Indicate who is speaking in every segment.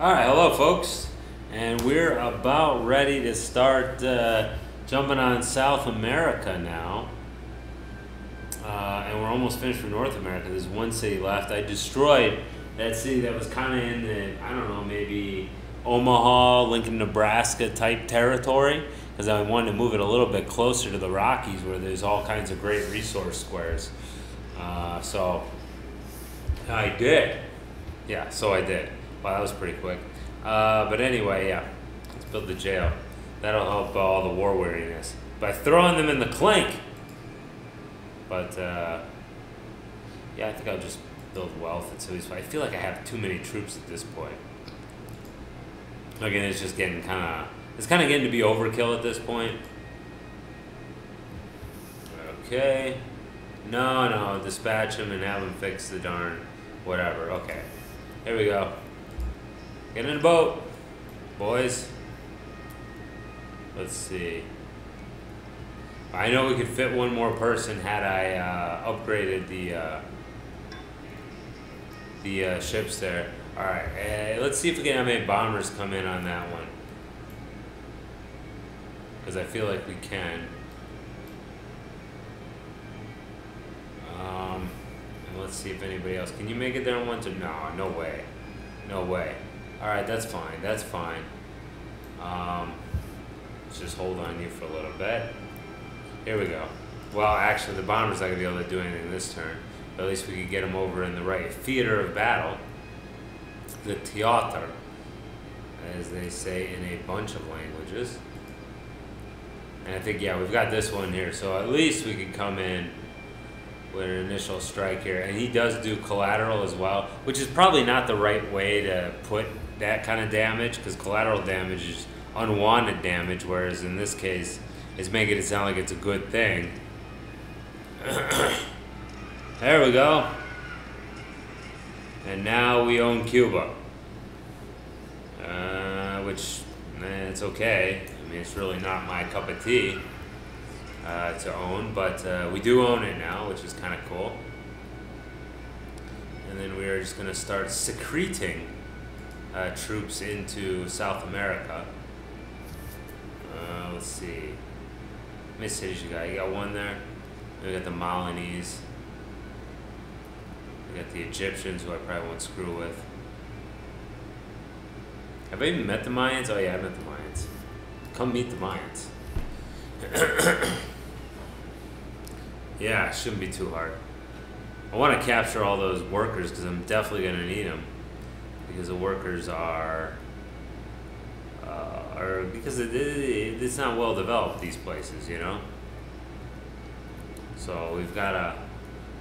Speaker 1: All right, hello, folks, and we're about ready to start uh, jumping on South America now. Uh, and we're almost finished with North America. There's one city left. I destroyed that city that was kind of in the, I don't know, maybe Omaha, Lincoln, Nebraska type territory because I wanted to move it a little bit closer to the Rockies where there's all kinds of great resource squares. Uh, so I did. Yeah, so I did. Wow, that was pretty quick. Uh, but anyway, yeah, let's build the jail. That'll help all the war weariness by throwing them in the clink. But uh, yeah, I think I'll just build wealth at cities. I feel like I have too many troops at this point. Again, it's just getting kind of it's kind of getting to be overkill at this point. Okay. No, no, dispatch him and have him fix the darn whatever. Okay. Here we go. Get in the boat, boys. Let's see. I know we could fit one more person had I uh, upgraded the uh, the uh, ships there. All right, uh, let's see if we can have any bombers come in on that one, because I feel like we can. Um, and let's see if anybody else can you make it there on one to no, no way, no way. All right, that's fine. That's fine. Um, let's just hold on you for a little bit. Here we go. Well, actually, the bomber's not to be able to do anything this turn. But at least we could get him over in the right theater of battle. The theater, as they say in a bunch of languages. And I think, yeah, we've got this one here. So at least we could come in with an initial strike here. And he does do collateral as well, which is probably not the right way to put that kind of damage because collateral damage is unwanted damage, whereas in this case, it's making it sound like it's a good thing. there we go. And now we own Cuba. Uh, which, eh, it's okay. I mean, it's really not my cup of tea uh, to own, but uh, we do own it now, which is kind of cool. And then we are just going to start secreting uh, troops into South America. Uh, let's see. How many cities you got? You got one there. We got the Malinese. We got the Egyptians, who I probably won't screw with. Have I even met the Mayans? Oh yeah, I met the Mayans. Come meet the Mayans. yeah, shouldn't be too hard. I want to capture all those workers because I'm definitely going to need them. Because the workers are... Uh, because it, it, it's not well developed, these places, you know? So we've got to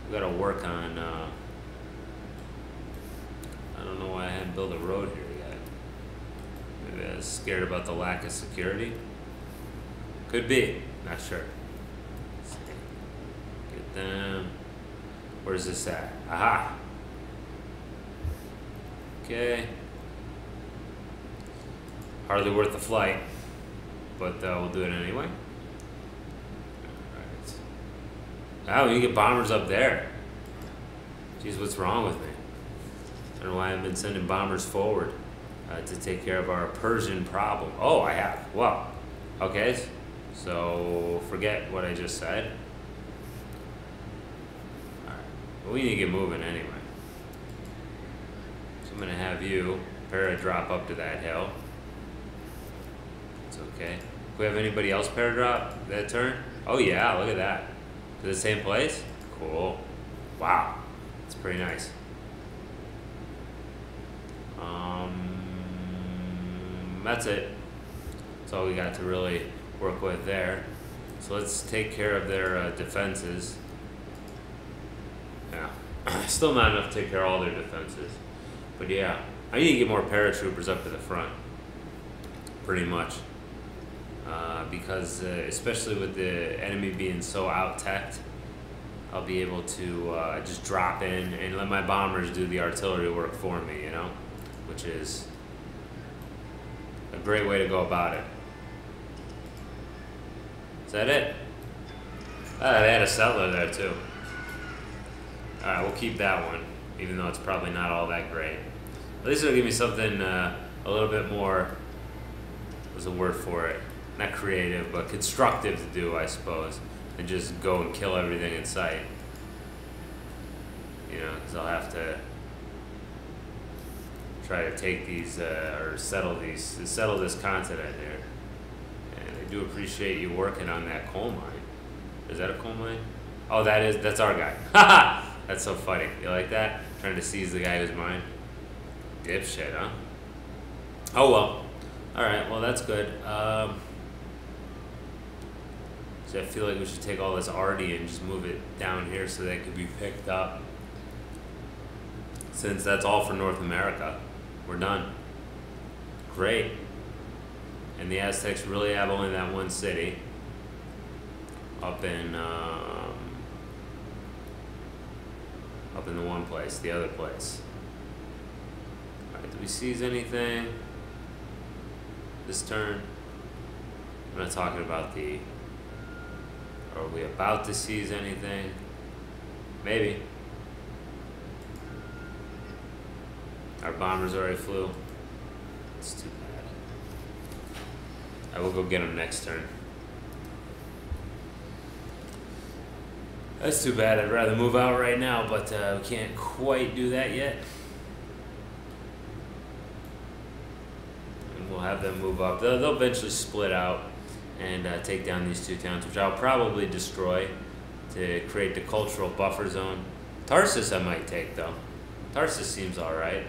Speaker 1: we've got to work on... Uh, I don't know why I hadn't built a road here yet. Maybe I was scared about the lack of security. Could be. Not sure. Get them. Where's this at? Aha! Okay. Hardly worth the flight, but uh, we'll do it anyway. Alright. Oh, you get bombers up there. Jeez, what's wrong with me? I don't know why I've been sending bombers forward uh, to take care of our Persian problem. Oh, I have. Well, okay. So forget what I just said. Alright. Well, we need to get moving anyway. I'm going to have you, para drop up to that hill. It's okay. We have anybody else para drop that turn? Oh yeah, look at that. To the same place? Cool. Wow. It's pretty nice. Um, that's it. That's all we got to really work with there. So let's take care of their uh, defenses. Yeah, still not enough to take care of all their defenses. But yeah, I need to get more paratroopers up to the front. Pretty much. Uh, because uh, especially with the enemy being so out-teched, I'll be able to uh, just drop in and let my bombers do the artillery work for me, you know? Which is a great way to go about it. Is that it? Ah, they had a settler there too. Alright, we'll keep that one, even though it's probably not all that great. At least it'll give me something uh, a little bit more. Was a word for it? Not creative, but constructive to do, I suppose, and just go and kill everything in sight. You know, because I'll have to try to take these uh, or settle these, settle this continent here. And I do appreciate you working on that coal mine. Is that a coal mine? Oh, that is. That's our guy. That's so funny. You like that? Trying to seize the guy who's mine. Dipshit, huh? Oh well. All right. Well, that's good. Um, so I feel like we should take all this arty and just move it down here so that it could be picked up. Since that's all for North America, we're done. Great. And the Aztecs really have only that one city up in um, up in the one place, the other place. Alright, do we seize anything this turn? I'm not talking about the are we about to seize anything? Maybe. Our bombers already flew. It's too bad. I will go get them next turn. That's too bad. I'd rather move out right now, but uh, we can't quite do that yet. And we'll have them move up. They'll, they'll eventually split out and uh, take down these two towns, which I'll probably destroy to create the cultural buffer zone. Tarsus I might take though. Tarsus seems alright.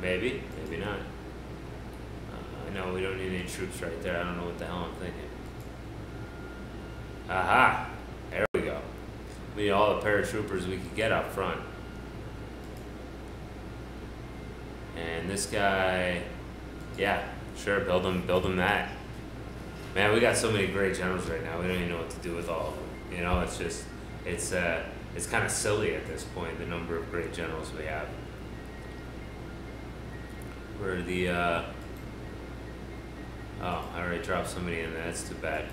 Speaker 1: Maybe, maybe not. Uh, know we don't need any troops right there. I don't know what the hell I'm thinking. Aha! We need all the paratroopers we could get up front. And this guy, yeah, sure, build him, build him that. Man, we got so many great generals right now. We don't even know what to do with all of them. You know, it's just, it's, uh, it's kind of silly at this point, the number of great generals we have. Where the, uh, oh, I already dropped somebody in there. That's too bad.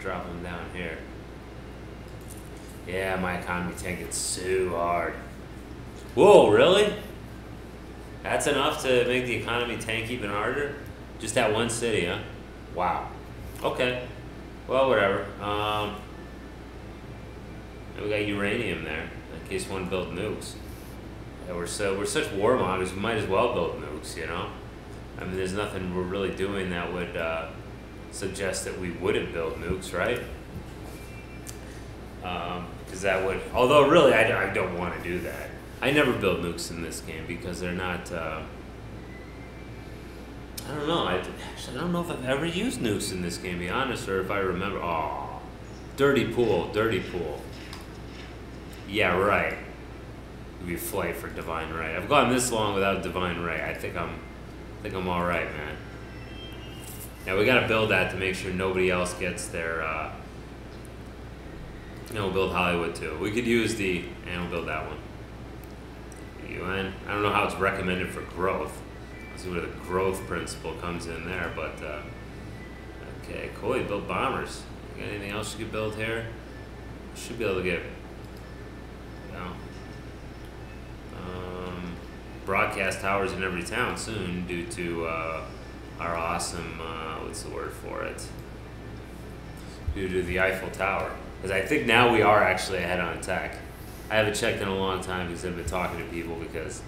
Speaker 1: Drop them down here. Yeah, my economy tanking so hard. Whoa, really? That's enough to make the economy tank even harder? Just that one city, huh? Wow. Okay. Well, whatever. Um, we got uranium there in case one built nukes. Yeah, we're so we're such warmongers. We might as well build nukes, you know. I mean, there's nothing we're really doing that would uh, suggest that we wouldn't build nukes, right? Because um, that would, although really I, I don't want to do that. I never build nukes in this game because they're not. Uh, I don't know. I, actually, I don't know if I've ever used nukes in this game, be honest, or if I remember. Oh, dirty pool, dirty pool. Yeah, right. We flight for divine right. I've gone this long without divine right. I think I'm, I think I'm all right, man. Now we got to build that to make sure nobody else gets their. Uh, and we'll build Hollywood too. We could use the and we'll build that one. UN. I don't know how it's recommended for growth. Let's see where the growth principle comes in there, but uh, okay, cool. You build bombers. You got anything else you could build here? Should be able to get. Know, um, broadcast towers in every town soon due to uh, our awesome. Uh, what's the word for it? Due to the Eiffel Tower. Because I think now we are actually ahead on tech. I haven't checked in a long time because I've been talking to people because,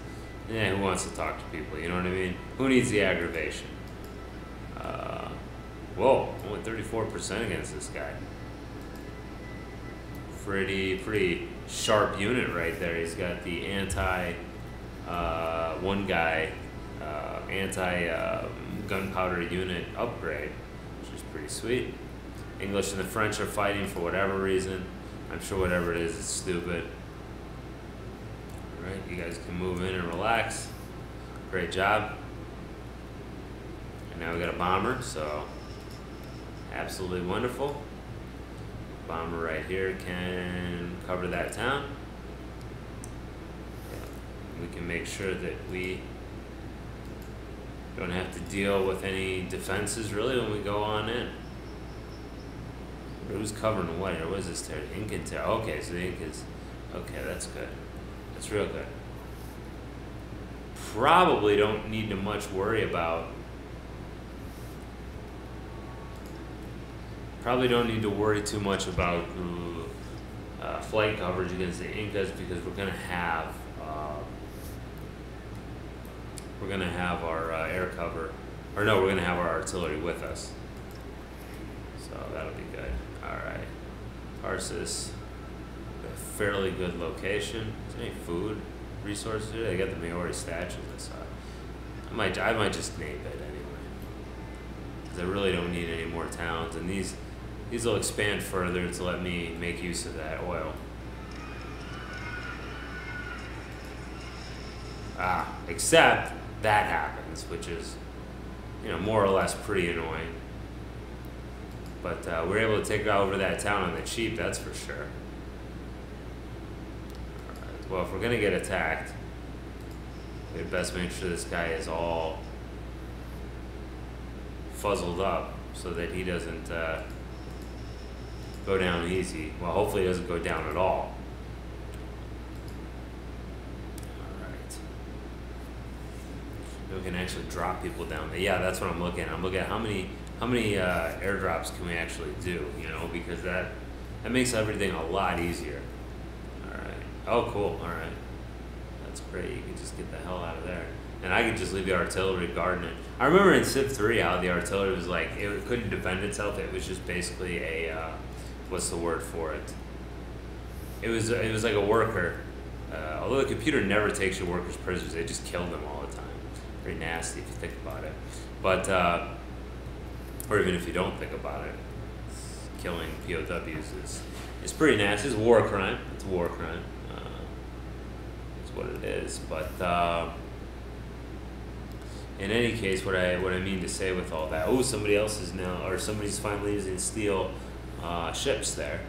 Speaker 1: yeah, who wants to talk to people? You know what I mean? Who needs the aggravation? Uh, whoa, only 34% against this guy. Pretty, pretty sharp unit right there. He's got the anti, uh, one guy, uh, anti, um, gunpowder unit upgrade, which is pretty sweet. English and the French are fighting for whatever reason. I'm sure whatever it is, it's stupid. Alright, you guys can move in and relax. Great job. And now we got a bomber, so absolutely wonderful. Bomber right here can cover that town. We can make sure that we don't have to deal with any defenses really when we go on in. Who's covering what or what is this territory? Incan territory. Okay, so the Incas. Okay, that's good. That's real good. probably don't need to much worry about. Probably don't need to worry too much about uh, flight coverage against the Incas because we're gonna have uh, we're gonna have our uh, air cover, or no, we're gonna have our artillery with us. So that'll be good. All right, Tarsus, a fairly good location. Is there any food resources here? They got the Moai statues. I saw. I might I might just name it anyway, because I really don't need any more towns, and these these will expand further to let me make use of that oil. Ah, except that happens, which is, you know, more or less pretty annoying. But uh, we're able to take over that town on the cheap, that's for sure. Alright, well, if we're gonna get attacked, we would best make sure this guy is all fuzzled up so that he doesn't uh, go down easy. Well, hopefully, it doesn't go down at all. Alright. We can actually drop people down. Yeah, that's what I'm looking at. I'm looking at how many how many uh, airdrops can we actually do, you know, because that that makes everything a lot easier. Alright. Oh, cool. Alright. That's great. You can just get the hell out of there. And I could just leave the artillery guarding it. I remember in Civ 3 how the artillery was like, it couldn't defend itself. It was just basically a, uh, what's the word for it? It was it was like a worker. Uh, although the computer never takes your workers prisoners, they just kill them all the time. Very nasty if you think about it. But uh, or even if you don't think about it, killing POWs is is pretty nasty. It's a war crime. It's a war crime. Uh, it's what it is. But uh, in any case, what I what I mean to say with all that, oh, somebody else is now, or somebody's finally using steel uh, ships there.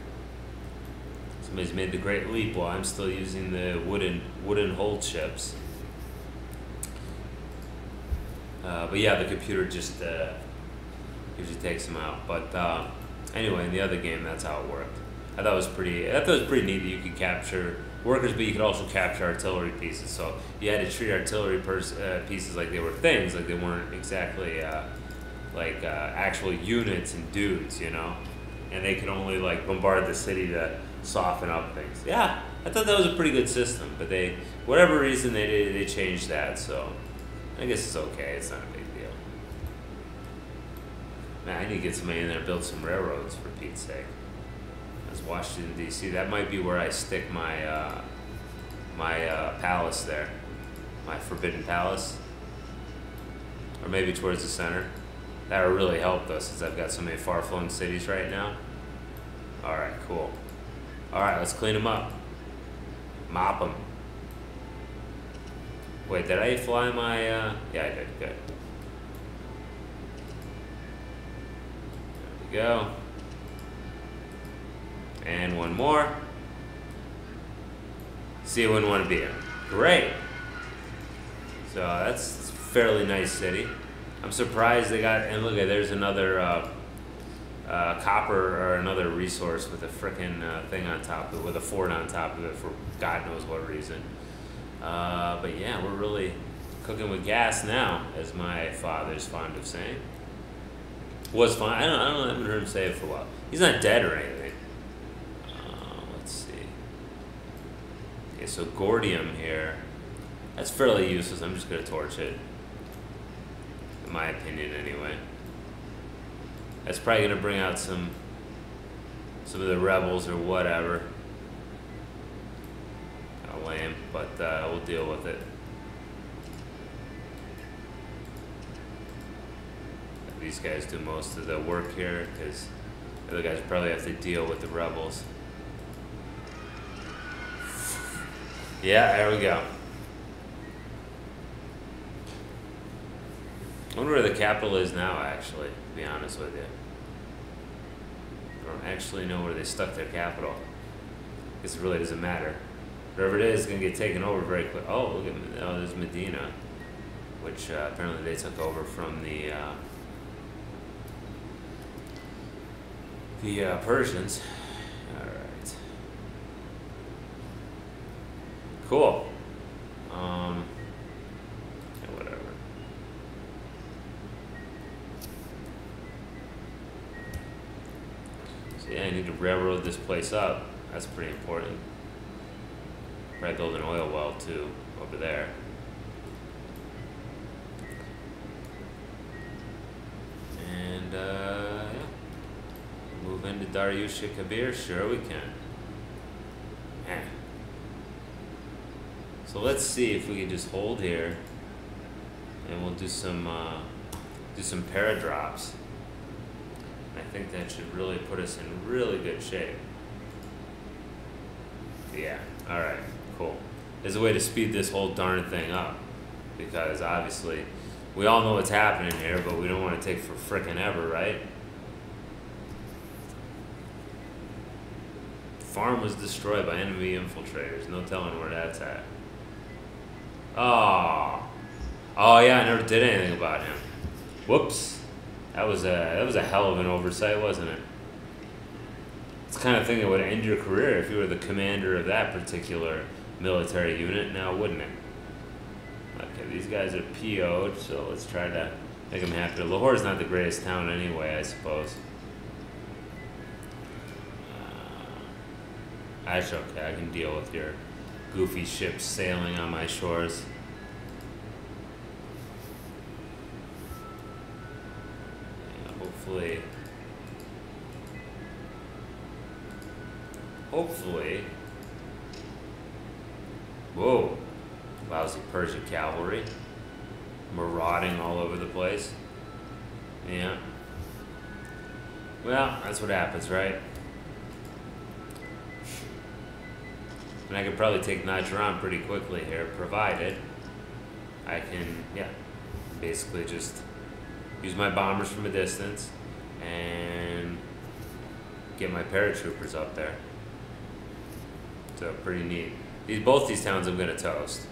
Speaker 1: Somebody's made the great leap while I'm still using the wooden wooden hold ships. Uh, but yeah, the computer just uh, usually takes them out. But uh, anyway, in the other game, that's how it worked. I thought it was pretty. I thought it was pretty neat that you could capture workers, but you could also capture artillery pieces. So you had to treat artillery pers- uh, pieces like they were things, like they weren't exactly uh, like uh, actual units and dudes, you know and they could only like bombard the city to soften up things. Yeah, I thought that was a pretty good system, but they, whatever reason they did, they changed that. So I guess it's okay. It's not a big deal. Man, I need to get somebody in there build some railroads for Pete's sake. That's Washington D.C. That might be where I stick my uh, my uh, palace there, my Forbidden Palace, or maybe towards the center. That would really help though, since I've got so many far-flung cities right now. All right, cool. All right, let's clean them up. Mop them. Wait, did I fly my? Uh... Yeah, I did. Good. There we go. And one more. See, wouldn't want to be here. Great. So that's a fairly nice city. I'm surprised they got, and look there's another uh, uh, copper or another resource with a freaking uh, thing on top of it, with a fort on top of it for God knows what reason. Uh, but yeah, we're really cooking with gas now, as my father's fond of saying. Was fine. I don't. I don't. I haven't heard him say it for a while. He's not dead or anything. Uh, let's see. Okay, so Gordium here. That's fairly useless. I'm just gonna torch it In my opinion anyway. That's probably gonna bring out some some of the rebels or whatever. I'll lame, but uh, we'll deal with it. These guys do most of the work here because the other guys probably have to deal with the rebels. Yeah, there we go. I wonder where the capital is now, actually, to be honest with you. I don't actually know where they stuck their capital. It really doesn't matter. Whatever it is, is going to get taken over very quick. Oh, look at oh, there's Medina, which uh, apparently they took over from the uh, the uh, Persians. All right, cool. Um, yeah, whatever. So yeah, I need to railroad this place up. That's pretty important. Probably build an oil well too over there. And uh, yeah, move into Daryusha Kabir. Sure, we can. Man. So let's see if we can just hold here, and we'll do some uh, do some paradrops. I think that should really put us in really good shape. Yeah, alright, cool. There's a way to speed this whole darn thing up. Because obviously, we all know what's happening here, but we don't want to take for frickin' ever, right? Farm was destroyed by enemy infiltrators. No telling where that's at. Oh. Oh yeah, I never did anything about him. Whoops. That was a that was a hell of an oversight, wasn't it? It's the kind of thing that would end your career if you were the commander of that particular military unit, now wouldn't it? Okay, these guys are PO'd, so let's try to make them happy. Lahore's not the greatest town anyway, I suppose. Uh, that's okay, I can deal with your goofy ships sailing on my shores. hopefully hopefully whoa. Lousy Persian cavalry. Marauding all over the place. Yeah. Well that's what happens right? And I could probably take Najran pretty quickly here provided I can yeah basically just use my bombers from a distance, and get my paratroopers up there. So pretty neat. These both these towns I'm gonna toast.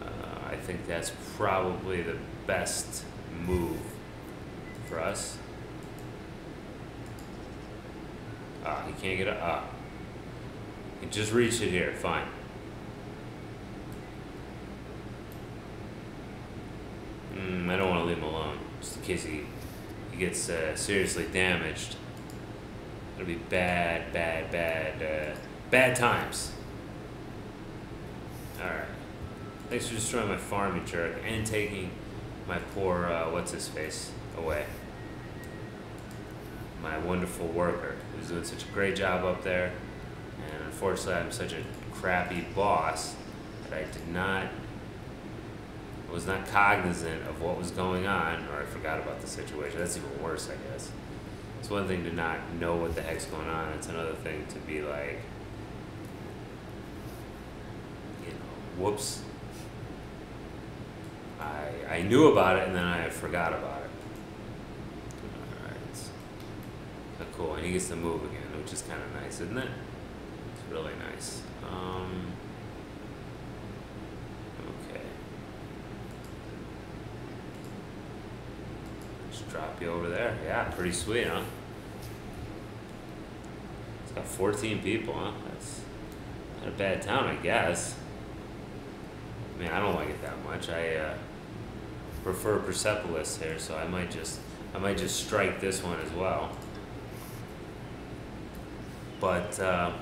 Speaker 1: Uh, I think that's probably the best move for us. Ah, he can't get it. Ah, he just reached it here. Fine. Mm, I don't want to leave him alone, just in case he, he gets uh, seriously damaged. It'll be bad, bad, bad, uh, bad times. Alright. Thanks for destroying my farm, you jerk, and taking my poor, uh, what's-his-face away. My wonderful worker, who's doing such a great job up there. And unfortunately, I'm such a crappy boss that I did not was not cognizant of what was going on, or I forgot about the situation. That's even worse, I guess. It's one thing to not know what the heck's going on. It's another thing to be like, you know, whoops. I I knew about it and then I forgot about it. All right. So cool, and he gets to move again, which is kind of nice, isn't it? It's really nice. Um, drop you over there. Yeah, pretty sweet, huh? It's got 14 people, huh? That's not a bad town, I guess. I mean, I don't like it that much. I uh, prefer Persepolis here, so I might just I might just strike this one as well. But uh,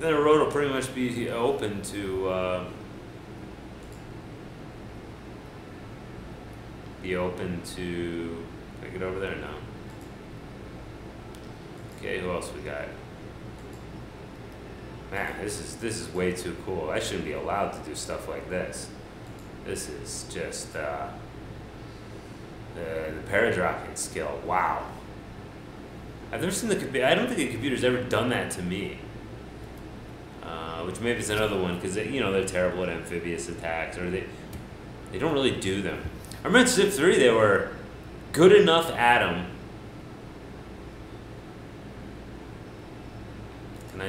Speaker 1: then the road will pretty much be open to. Uh, be open to, can I get over there? No. Okay, who else we got? Man, this is this is way too cool. I shouldn't be allowed to do stuff like this. This is just uh, the, the paradropping skill. Wow. I've never seen the computer. I don't think the computer's ever done that to me. Uh, which maybe is another one because you know they're terrible at amphibious attacks or they they don't really do them. I remember Civ 3, they were good enough at them.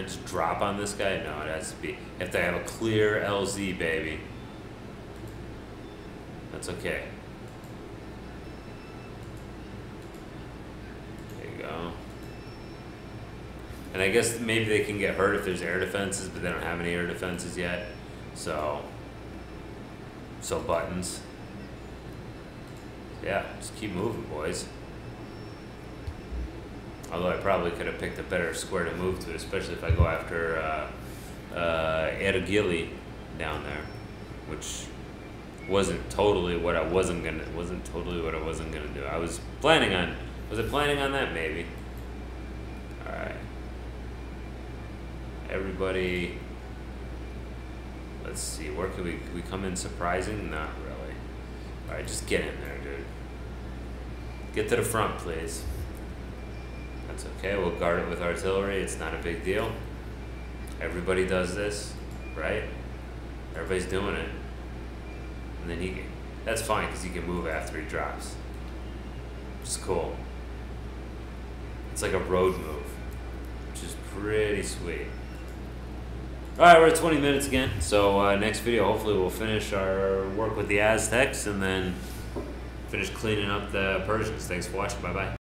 Speaker 1: Just drop on this guy? No, it has to be. If they have a clear LZ, baby. That's okay. There you go. And I guess maybe they can get hurt if there's air defenses, but they don't have any air defenses yet. So, so buttons. Yeah, just keep moving, boys. Although I probably could have picked a better square to move to, especially if I go after uh, uh, Ergili down there, which wasn't totally what I wasn't gonna wasn't totally what I wasn't gonna do. I was planning on was it planning on that maybe? Alright. Everybody let's see, where can we can we come in surprising? Not really. Alright, just get in there, dude. Get to the front, please. That's okay, we'll guard it with artillery, it's not a big deal. Everybody does this, right? Everybody's doing it. And then he can, that's fine because he can move after he drops. It's cool. It's like a road move, which is pretty sweet. Alright, we're at 20 minutes again. So, uh, next video, hopefully, we'll finish our work with the Aztecs and then finish cleaning up the Persians. Thanks for watching. Bye bye.